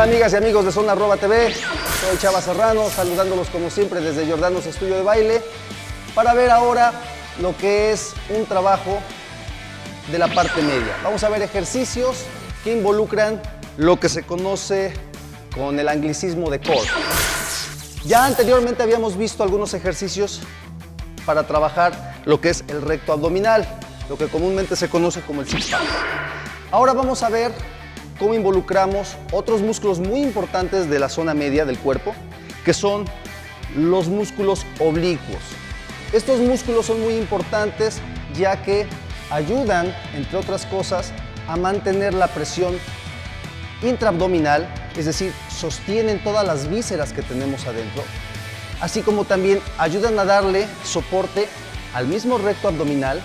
Amigas y amigos de Zona Arroba TV, soy Chava Serrano, saludándolos como siempre desde Jordanos Estudio de Baile, para ver ahora lo que es un trabajo de la parte media. Vamos a ver ejercicios que involucran lo que se conoce con el anglicismo de core. Ya anteriormente habíamos visto algunos ejercicios para trabajar lo que es el recto abdominal, lo que comúnmente se conoce como el six pack. Ahora vamos a ver cómo involucramos otros músculos muy importantes de la zona media del cuerpo, que son los músculos oblicuos. Estos músculos son muy importantes ya que ayudan, entre otras cosas, a mantener la presión intraabdominal, es decir, sostienen todas las vísceras que tenemos adentro, así como también ayudan a darle soporte al mismo recto abdominal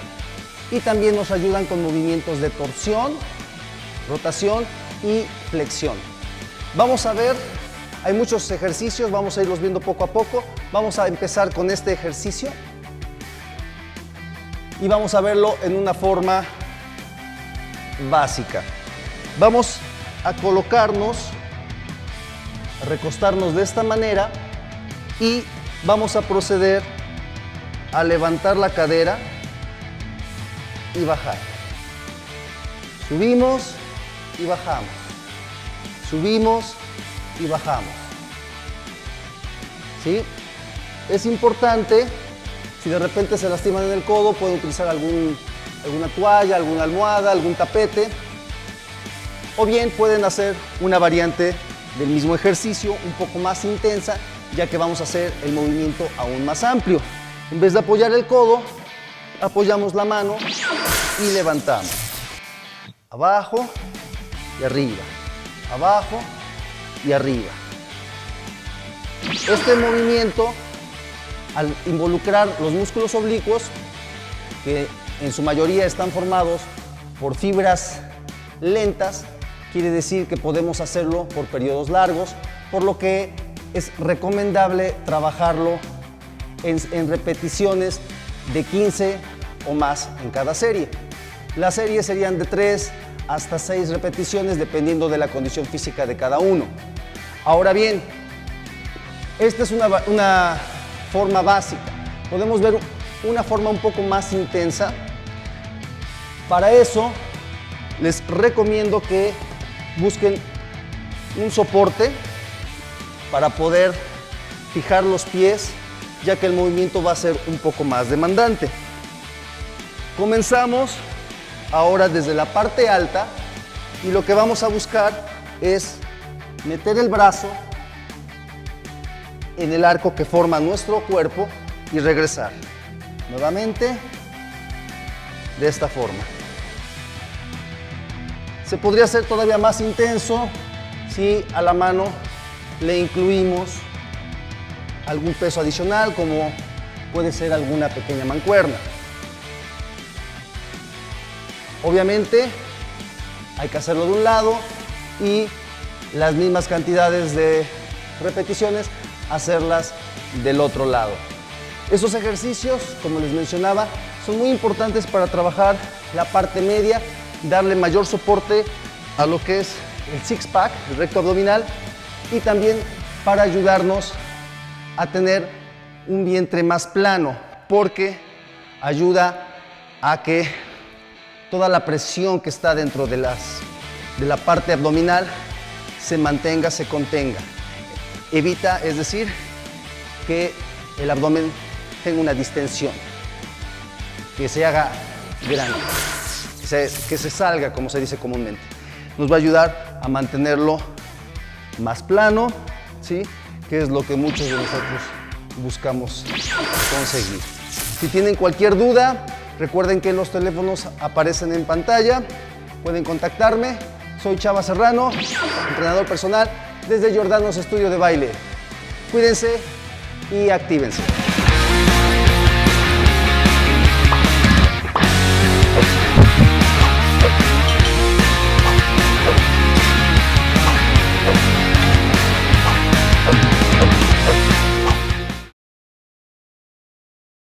y también nos ayudan con movimientos de torsión, rotación y flexión. Vamos a ver, hay muchos ejercicios, vamos a irlos viendo poco a poco. Vamos a empezar con este ejercicio y vamos a verlo en una forma básica. Vamos a colocarnos, recostarnos de esta manera y vamos a proceder a levantar la cadera y bajar. Subimos, y bajamos. Subimos y bajamos. ¿Sí? Es importante, si de repente se lastiman en el codo, pueden utilizar algún, alguna toalla, alguna almohada, algún tapete. O bien pueden hacer una variante del mismo ejercicio, un poco más intensa, ya que vamos a hacer el movimiento aún más amplio. En vez de apoyar el codo, apoyamos la mano y levantamos. Abajo, y arriba, abajo y arriba. Este movimiento, al involucrar los músculos oblicuos, que en su mayoría están formados por fibras lentas, quiere decir que podemos hacerlo por periodos largos, por lo que es recomendable trabajarlo en, en repeticiones de 15 o más en cada serie. Las series serían de 3 hasta seis repeticiones dependiendo de la condición física de cada uno. Ahora bien, esta es una, una forma básica. Podemos ver una forma un poco más intensa. Para eso, les recomiendo que busquen un soporte para poder fijar los pies, ya que el movimiento va a ser un poco más demandante. Comenzamos ahora desde la parte alta y lo que vamos a buscar es meter el brazo en el arco que forma nuestro cuerpo y regresar. Nuevamente, de esta forma. Se podría hacer todavía más intenso si a la mano le incluimos algún peso adicional como puede ser alguna pequeña mancuerna. Obviamente hay que hacerlo de un lado y las mismas cantidades de repeticiones hacerlas del otro lado. Esos ejercicios, como les mencionaba, son muy importantes para trabajar la parte media, darle mayor soporte a lo que es el six-pack, el recto abdominal, y también para ayudarnos a tener un vientre más plano, porque ayuda a que toda la presión que está dentro de, las, de la parte abdominal se mantenga, se contenga. Evita, es decir, que el abdomen tenga una distensión, que se haga grande, que se, que se salga, como se dice comúnmente. Nos va a ayudar a mantenerlo más plano, ¿sí? que es lo que muchos de nosotros buscamos conseguir. Si tienen cualquier duda, Recuerden que los teléfonos aparecen en pantalla. Pueden contactarme. Soy Chava Serrano, entrenador personal desde Jordanos Estudio de Baile. Cuídense y actívense.